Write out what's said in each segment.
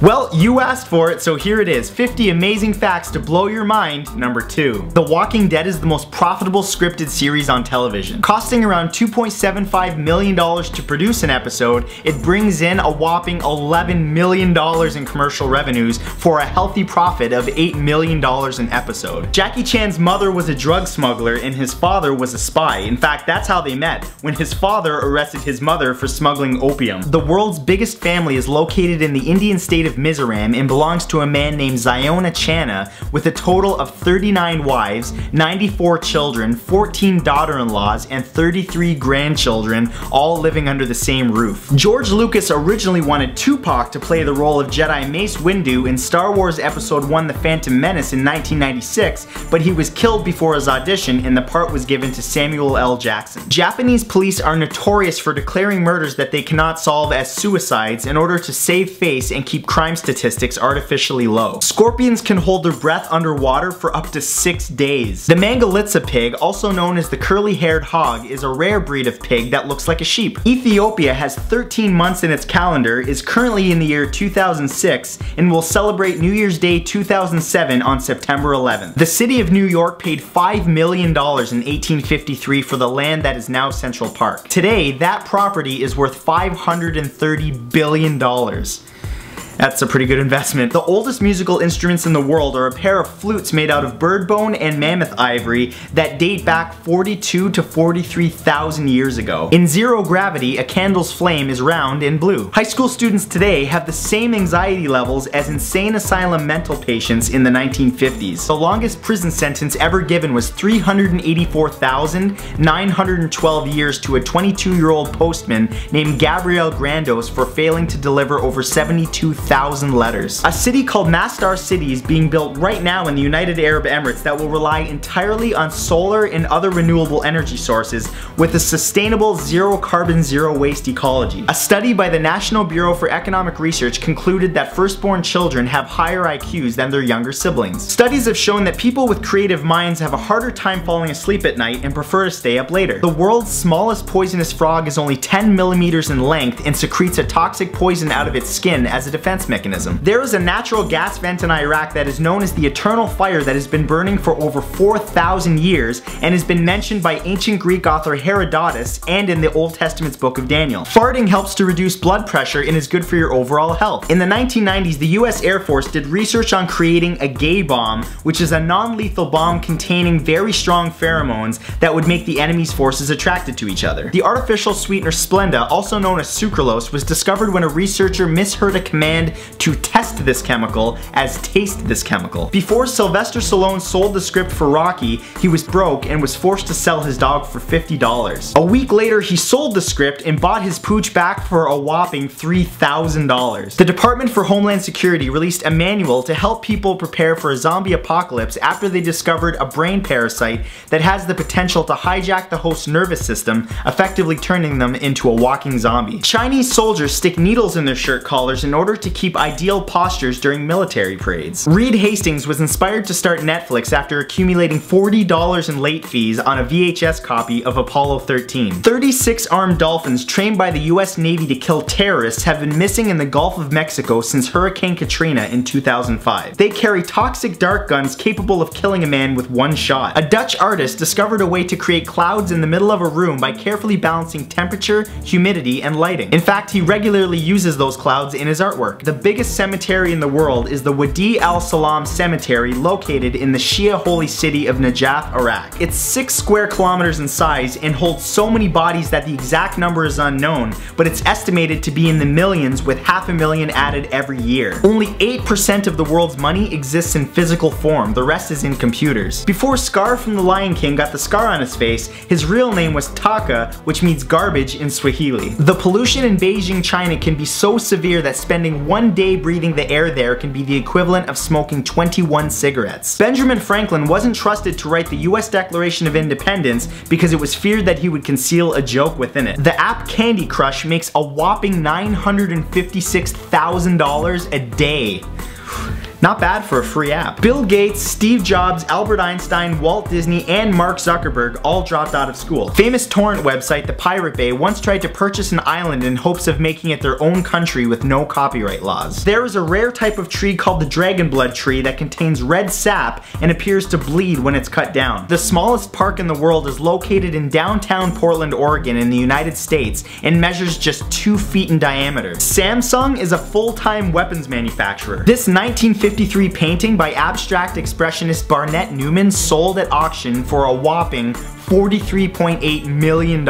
Well, you asked for it, so here it is. 50 amazing facts to blow your mind, number two. The Walking Dead is the most profitable scripted series on television. Costing around $2.75 million to produce an episode, it brings in a whopping $11 million in commercial revenues for a healthy profit of $8 million an episode. Jackie Chan's mother was a drug smuggler and his father was a spy. In fact, that's how they met, when his father arrested his mother for smuggling opium. The world's biggest family is located in the Indian state of Mizoram and belongs to a man named Ziona Channa with a total of 39 wives, 94 children, 14 daughter-in-laws, and 33 grandchildren, all living under the same roof. George Lucas originally wanted Tupac to play the role of Jedi Mace Windu in Star Wars Episode 1 The Phantom Menace in 1996, but he was killed before his audition and the part was given to Samuel L. Jackson. Japanese police are notorious for declaring murders that they cannot solve as suicides in order to save face and keep crime statistics artificially low. Scorpions can hold their breath underwater for up to six days. The Mangalitsa pig, also known as the curly-haired hog, is a rare breed of pig that looks like a sheep. Ethiopia has 13 months in its calendar, is currently in the year 2006, and will celebrate New Year's Day 2007 on September 11th. The city of New York paid $5 million in 1853 for the land that is now Central Park. Today, that property is worth $530 billion. That's a pretty good investment. The oldest musical instruments in the world are a pair of flutes made out of bird bone and mammoth ivory that date back 42 to 43,000 years ago. In zero gravity, a candle's flame is round and blue. High school students today have the same anxiety levels as insane asylum mental patients in the 1950s. The longest prison sentence ever given was 384,912 years to a 22-year-old postman named Gabriel Granados for failing to deliver over 72,000 thousand letters. A city called Masdar City is being built right now in the United Arab Emirates that will rely entirely on solar and other renewable energy sources with a sustainable zero carbon zero waste ecology. A study by the National Bureau for Economic Research concluded that firstborn children have higher IQs than their younger siblings. Studies have shown that people with creative minds have a harder time falling asleep at night and prefer to stay up later. The world's smallest poisonous frog is only 10 millimeters in length and secretes a toxic poison out of its skin as a defense defense mechanism. There is a natural gas vent in Iraq that is known as the Eternal Fire that has been burning for over 4,000 years and has been mentioned by ancient Greek author Herodotus and in the Old Testament's book of Daniel. Farting helps to reduce blood pressure and is good for your overall health. In the 1990s, the US Air Force did research on creating a gay bomb, which is a non-lethal bomb containing very strong pheromones that would make the enemy's forces attracted to each other. The artificial sweetener Splenda, also known as sucralose, was discovered when a researcher misheard a command to test this chemical as taste this chemical. Before Sylvester Stallone sold the script for Rocky, he was broke and was forced to sell his dog for $50. A week later, he sold the script and bought his pooch back for a whopping $3,000. The Department for Homeland Security released a manual to help people prepare for a zombie apocalypse after they discovered a brain parasite that has the potential to hijack the host's nervous system, effectively turning them into a walking zombie. Chinese soldiers stick needles in their shirt collars in order to keep ideal postures during military parades. Reed Hastings was inspired to start Netflix after accumulating $40 in late fees on a VHS copy of Apollo 13. 36 armed dolphins trained by the US Navy to kill terrorists have been missing in the Gulf of Mexico since Hurricane Katrina in 2005. They carry toxic dart guns capable of killing a man with one shot. A Dutch artist discovered a way to create clouds in the middle of a room by carefully balancing temperature, humidity, and lighting. In fact, he regularly uses those clouds in his artwork. The biggest cemetery in the world is the Wadi al-Salam Cemetery located in the Shia holy city of Najaf, Iraq. It's 6 square kilometers in size and holds so many bodies that the exact number is unknown, but it's estimated to be in the millions with half a million added every year. Only 8% of the world's money exists in physical form, the rest is in computers. Before Scar from The Lion King got the scar on his face, his real name was Taka, which means garbage in Swahili. The pollution in Beijing, China can be so severe that spending one day breathing the air there can be the equivalent of smoking 21 cigarettes. Benjamin Franklin wasn't trusted to write the US Declaration of Independence because it was feared that he would conceal a joke within it. The app Candy Crush makes a whopping $956,000 a day. Not bad for a free app. Bill Gates, Steve Jobs, Albert Einstein, Walt Disney, and Mark Zuckerberg all dropped out of school. Famous torrent website The Pirate Bay once tried to purchase an island in hopes of making it their own country with no copyright laws. There is a rare type of tree called the dragon blood tree that contains red sap and appears to bleed when it's cut down. The smallest park in the world is located in downtown Portland, Oregon in the United States and measures just 2 feet in diameter. Samsung is a full-time weapons manufacturer. This 1950 1953 painting by abstract expressionist Barnett Newman sold at auction for a whopping $43.8 million.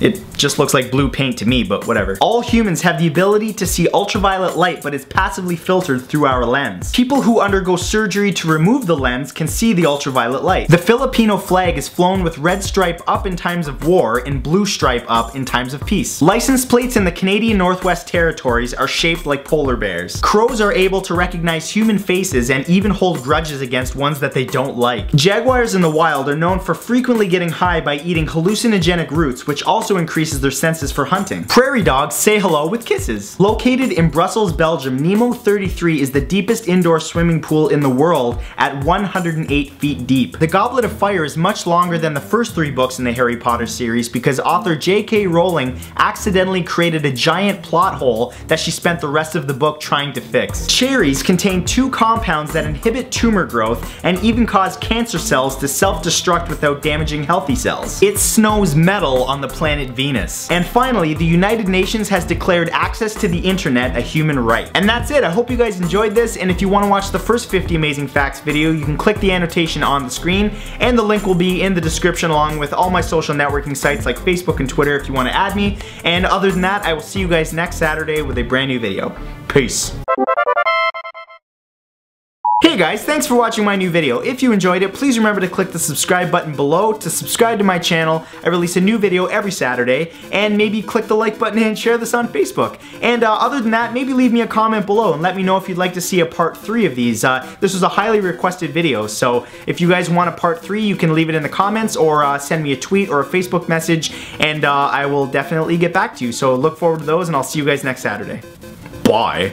It just looks like blue paint to me, but whatever. All humans have the ability to see ultraviolet light, but it's passively filtered through our lens. People who undergo surgery to remove the lens can see the ultraviolet light. The Filipino flag is flown with red stripe up in times of war and blue stripe up in times of peace. License plates in the Canadian Northwest Territories are shaped like polar bears. Crows are able to recognize human faces and even hold grudges against ones that they don't like. Jaguars in the wild are known for frequently getting high by eating hallucinogenic roots, which also increase increases their senses for hunting. Prairie dogs say hello with kisses. Located in Brussels, Belgium, Nemo 33 is the deepest indoor swimming pool in the world at 108 feet deep. The Goblet of Fire is much longer than the first three books in the Harry Potter series because author J.K. Rowling accidentally created a giant plot hole that she spent the rest of the book trying to fix. Cherries contain two compounds that inhibit tumor growth and even cause cancer cells to self-destruct without damaging healthy cells. It snows metal on the planet Venus. And finally, the United Nations has declared access to the internet a human right. And that's it. I hope you guys enjoyed this, and if you want to watch the first 50 Amazing Facts video, you can click the annotation on the screen, and the link will be in the description along with all my social networking sites like Facebook and Twitter if you want to add me. And other than that, I will see you guys next Saturday with a brand new video. Peace. Guys, thanks for watching my new video. If you enjoyed it, please remember to click the subscribe button below to subscribe to my channel. I release a new video every Saturday, and maybe click the like button and share this on Facebook. And uh, other than that, maybe leave me a comment below and let me know if you'd like to see a part 3 of these. Uh, this was a highly requested video, so if you guys want a part 3, you can leave it in the comments or uh, send me a tweet or a Facebook message, and uh, I will definitely get back to you. So look forward to those, and I'll see you guys next Saturday. Bye.